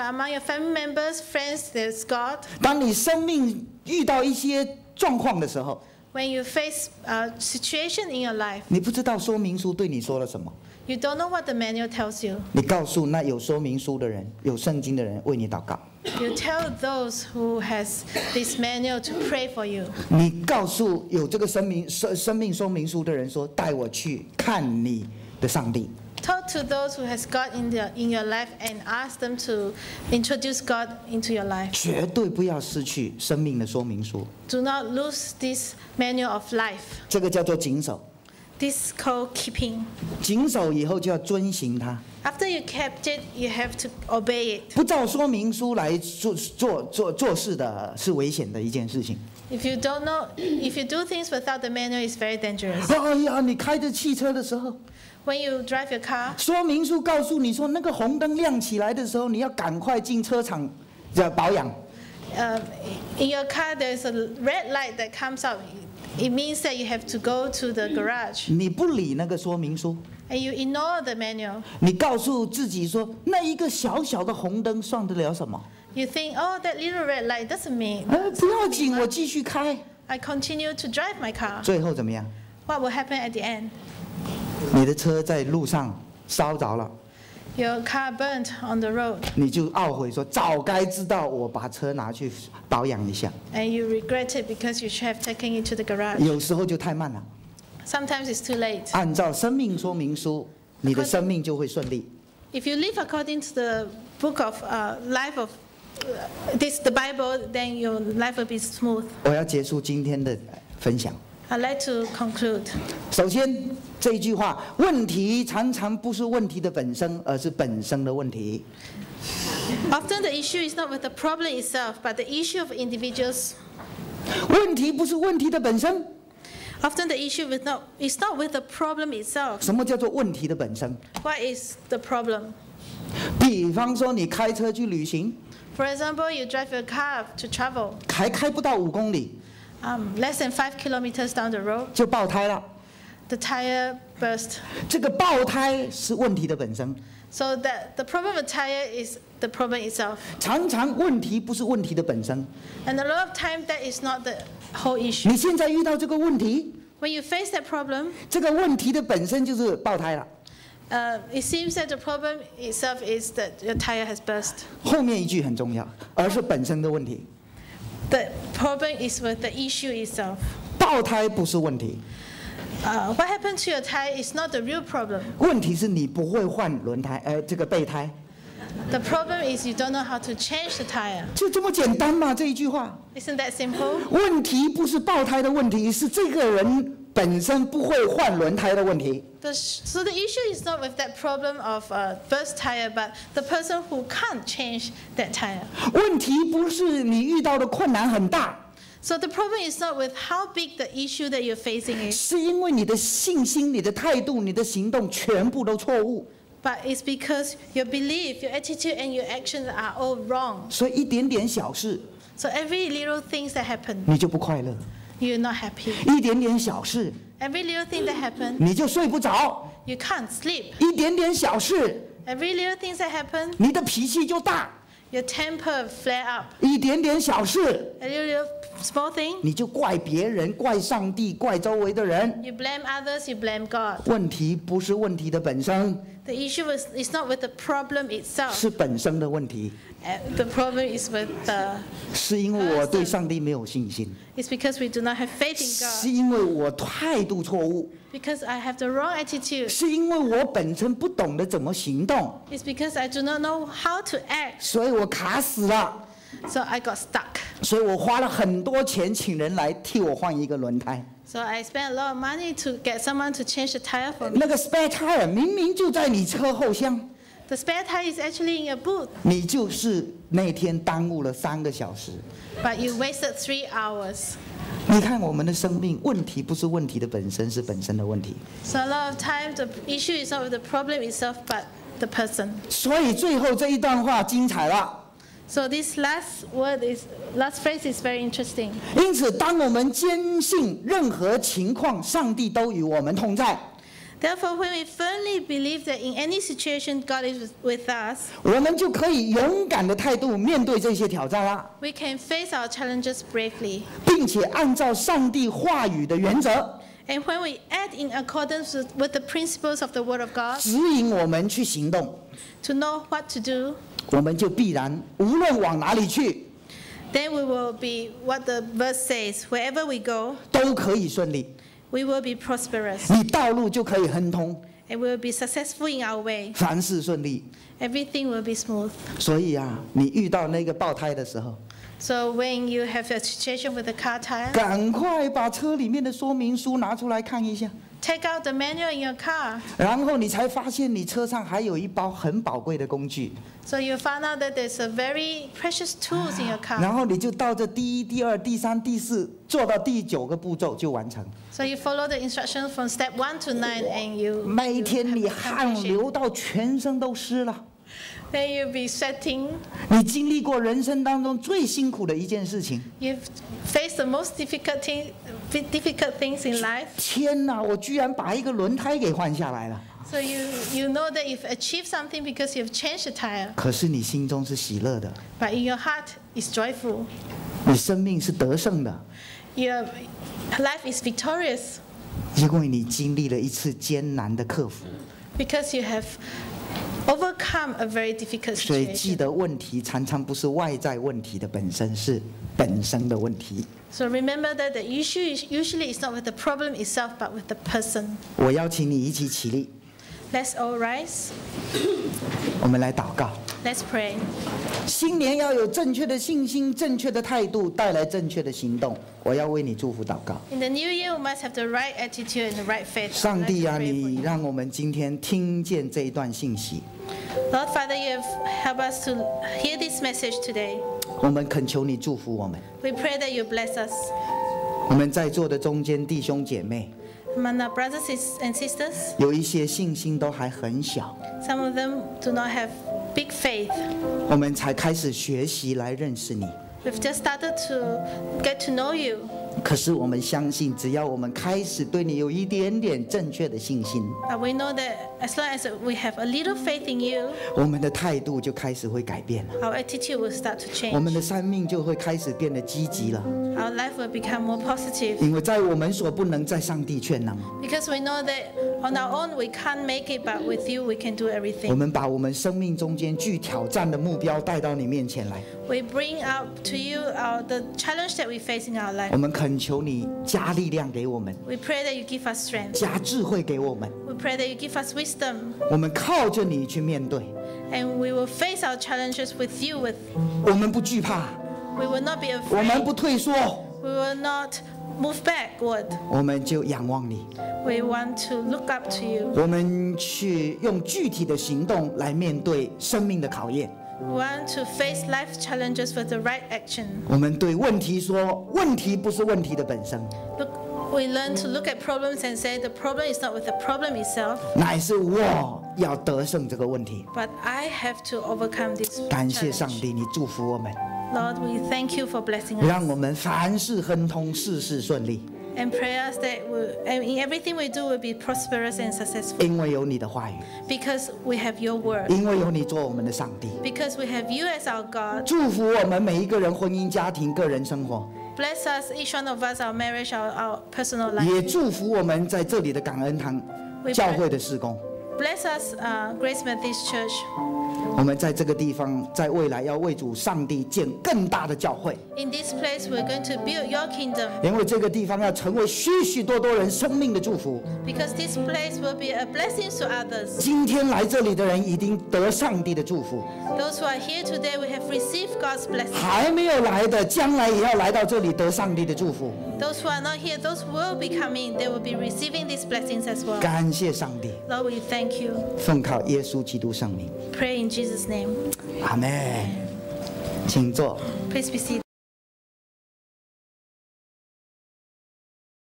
Among your family members, friends, there's God. 当你生命遇到一些状况的时候，When you face a situation in your life, 你不知道说明书对你说了什么，you don't know what the manual tells you. 你告诉那有说明书的人、有圣经的人为你祷告。You tell those who has this manual to pray for you. 你告诉有这个生命生生命说明书的人说：“带我去看你的上帝。Talk to those who has God in their in your life and ask them to introduce God into your life. 绝对不要失去生命的说明书，Do not lose this manual of life. 这个叫做谨守。This is called keeping. 谨守以后就要遵行它，After you kept it, you have to obey it. 不照说明书来做做做做事的是危险的一件事情。If you don't know, if you do things without the manual, it's very dangerous. 哎呀，你开着汽车的时候， When you drive your car, 说明书告诉你说，那个红灯亮起来的时候，你要赶快进车厂要保养。 uh, in your car, there's a red light that comes up. It means that you have to go to the garage, 你不理那个说明书， and you ignore the manual. 你告诉自己说，那一个小小的红灯算得了什么？ You think, oh, that little red light doesn't mean. 呃，不要紧，我继续开。 I continue to drive my car. 最后怎么样？ What will happen at the end? 你的车在路上烧着了， Your car burnt on the road, 你就懊悔说，早该知道我把车拿去保养一下。 and you regret it because you should have taken it to the garage. 有时候就太慢了。 Sometimes it's too late. 按照生命说明书，你的生命就会顺利。 If you live according to the book of uh, life of uh, this, the Bible, then your life will be smooth. 我要结束今天的分享。 I'd like to conclude. 首先，这一句话，问题常常不是问题的本身，而是本身的问题。 Often the issue is not with the problem itself, but the issue of individuals. 问题不是问题的本身。 Often the issue with not, is not with the problem itself. 什么叫做问题的本身？ What is the problem? 比方说，你开车去旅行， For example, you drive your car to travel 还开不到五公里 um, less than five kilometers down the road, 就爆胎了。 the tire burst. 这个爆胎是问题的本身。 So that the problem of tire is the problem itself. 常常问题不是问题的本身。 And a lot of time that is not the whole issue. 你现在遇到这个问题， When you face that problem, 这个问题的本身就是爆胎了。 Uh, it seems that the problem itself is that your tire has burst. 后面一句很重要，而是本身的问题。The problem is with the issue itself. 爆胎不是问题，Uh, what happened to your tire is not the real problem. 问题是你不会换轮胎，呃，这个备胎，The problem is you don't know how to change the tire. 就这么简单嘛？这一句话，Isn't that simple? 问题不是爆胎的问题，是这个人本身不会换轮胎的问题。The so the issue is not with that problem of uh, burst tire, but the person who can't change that tire. 问题不是你遇到的困难很大，So the problem is not with how big the issue that you're facing is, 是因为你的信心、你的态度、你的行动全部都错误，but it's because your belief, your attitude, and your actions are all wrong. 所以一点点小事 So every little things that happen, 你就不快乐，you're not happy. 一点点小事 Every little thing that happen, 你就睡不着， you can't sleep. 一点点小事 Every little things that happen, 你的脾气就大， your temper flare up. 一点点小事 A little, little small thing, 你就怪别人、怪上帝、怪周围的人。 you blame others, you blame God. 问题不是问题的本身， The issue is, is not with the problem itself. 是本身的问题， Uh, The problem is with the, 是因为我对上帝没有信心， it's because we do not have faith in 是 God. 因为我态度错误， Because I have the wrong attitude. 是因为我本身不懂得怎么行动， It's because I do not know how to act. 所以我卡死了， So I got stuck. 所以我花了很多钱请人来替我换一个轮胎。 So I spent a lot of money to get someone to change the tire for me. 那个 spare tire 明明就在你车后箱， The spare tire is actually in your boot, 你就是那天耽误了三个小时。 but you wasted three hours. 你看我们的生命，问题不是问题的本身，是本身的问题。 So a lot of times the issue is not with the problem itself, but the person. 所以最后这一段话精彩了。 So this last word is, last phrase is very interesting. 因此，当我们坚信任何情况，上帝都与我们同在， Therefore, when we firmly believe that in any situation God is with- us, 我们就可以勇敢的态度面对这些挑战啦，we can face our challenges bravely. 并且按照上帝话语的原则，And when we act in accordance with, with the principles of the Word of God, 指引我们去行动，to know what to do, 我们就必然无论往哪里去，then we will be what the verse says wherever we go, 都可以顺利，we will be prosperous 你道路就可以亨通 we will be successful in our way. 凡事顺利。Everything will be smooth. 所以啊，你遇到那个爆胎的时候，So when you have a situation with a car tire, 赶快把车里面的说明书拿出来看一下，take out the manual in your car. 然后你才发现你车上还有一包很宝贵的工具，So you found out that there's a very precious tools in your car. 然后你就到这第一、第二、第三、第四，做到第九个步骤就完成。So you follow the instructions from step one to nine, and you 每天你汗流到全身都湿了，Then you'll be sweating. 你经历过人生当中最辛苦的一件事情。 You've faced the most difficult, thing, difficult things in life. 天哪，我居然把一个轮胎给换下来了！ So you, you know that you've achieved something because you've changed the tire. 可是你心中是喜乐的， But in your heart, it's joyful. 你生命是得胜的， Your life is victorious 因为你经历了一次艰难的克服。 because you have overcome a very difficult 所以记 situation. 得问题常常不是外在问题的本身，是本身的问题。So remember that the issue is, usually is not with the problem itself, but with the person. 我邀请你一起起立，Let's all rise. 我们来祷告。Let's pray. 新年要有正确的信心、正确的态度，带来正确的行动。我要为你祝福祷告。In the new year, we must have the right attitude and the right faith. 上帝啊，你让我们今天听见这一段信息，Lord Father, you have helped us to hear this message today. 我们恳求你祝福我们。We pray that you bless us. 我们在座的中间弟兄姐妹，Among our brothers and sisters, 有一些信心都还很小， some of them do not have big faith. 我们才开始学习来认识你。 We've just started to get to know you. 可是我们相信，只要我们开始对你有一点点正确的信心， But we know that as long as we have a little faith in you, 我们的态度就开始会改变了， our attitude will start to 我们 change. 的生命就会开始变得积极了。 Our life will become more positive. 因为在我们所不能，在上帝却能。 Because we know that on our own we can't make it, but with you we can do 我 everything. 们把我们生命中间具挑战的目标带到你面前来， We bring out to you our, the challenge that we face in our 我 life. 们恳求你加力量给我们， We pray that you give us strength. 加智慧给我们， We pray that you give us wisdom. 我们靠着你去面对， And we will face our challenges with you. With我们不惧怕， we will not be 我们 afraid. 不退缩， We will not move backward. 我们就仰望你， We want to look up to you. 我们去用具体的行动来面对生命的考验。 We want to face life's challenges with the right action. 我们对问题说，问题不是问题的本身， Look, we learn to look at problems and say the problem is not with the problem itself, 乃是我要得胜这个问题。 but I have to overcome this 感谢上 challenge. 帝，你祝福我们， Lord, we thank you for blessing us 让我们凡事亨通，事事顺利， And prayers that we, and in everything we do will be prosperous and successful 因为有你的话语，because we have your word, 因为有你做我们的上帝。because we have you as our God. 祝福我们每一个人婚姻、家庭、个人生活，Bless us, each one of us, our marriage, our, our personal life. 也祝福我们在这里的感恩堂教会的施工。Bless us, uh, Grace Methodist Church. 我们在这个地方，在未来要为主上帝建更大的教会，In this place, we're going to build your kingdom 因为这个地方要成为许许多多人生命的祝福。because this place will be a blessing to others. 今天来这里的人已经得上帝的祝福，Those who are here today, we have received God's blessing. 还没有来的，将来也要来到这里得上帝的祝福。Those who are not here, those who will be coming, they will be receiving these blessings as well. 感谢上帝， Lord, we thank you. 奉靠耶稣基督圣名， Pray in Jesus' name. 阿门。请坐。 Please be seated.